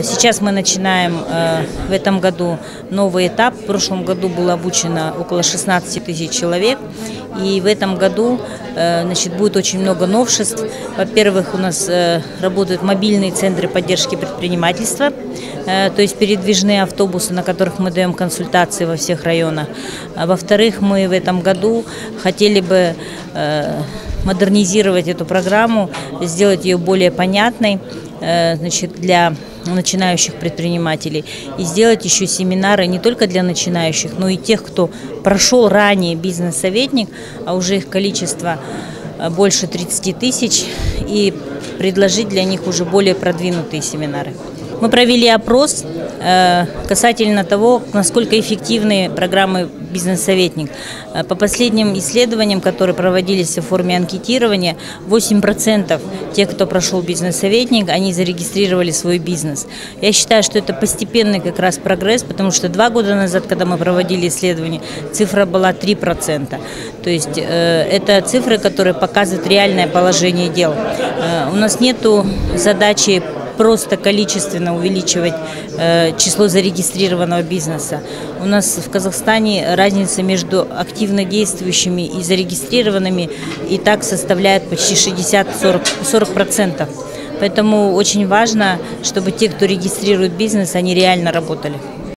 Э, сейчас мы начинаем э, в этом году новый этап. В прошлом году было обучено около 16 тысяч человек. И в этом году э, значит, будет очень много новшеств. Во-первых, у нас работают мобильные центры поддержки предпринимательства, то есть передвижные автобусы, на которых мы даем консультации во всех районах. А во-вторых, мы в этом году хотели бы модернизировать эту программу, сделать ее более понятной значит, для начинающих предпринимателей и сделать еще семинары не только для начинающих, но и тех, кто прошел ранее бизнес-советник, а уже их количество э, больше 30 тысяч, и предложить для них уже более продвинутые семинары. Мы провели опрос э, касательно того, насколько эффективны программы «Бизнес-советник». Э, по последним исследованиям, которые проводились в форме анкетирования, 8% тех, кто прошел бизнес-советник, они зарегистрировали свой бизнес. Я считаю, что это постепенный как раз прогресс, потому что два года назад, когда мы проводили исследование, цифра была 3%. То есть э, это цифры, которые показывают реальное положение дел. У нас нет задачи просто количественно увеличивать э, число зарегистрированного бизнеса. У нас в Казахстане разница между активно действующими и зарегистрированными и так составляет почти 60-40%. Поэтому очень важно, чтобы те, кто регистрирует бизнес, они реально работали.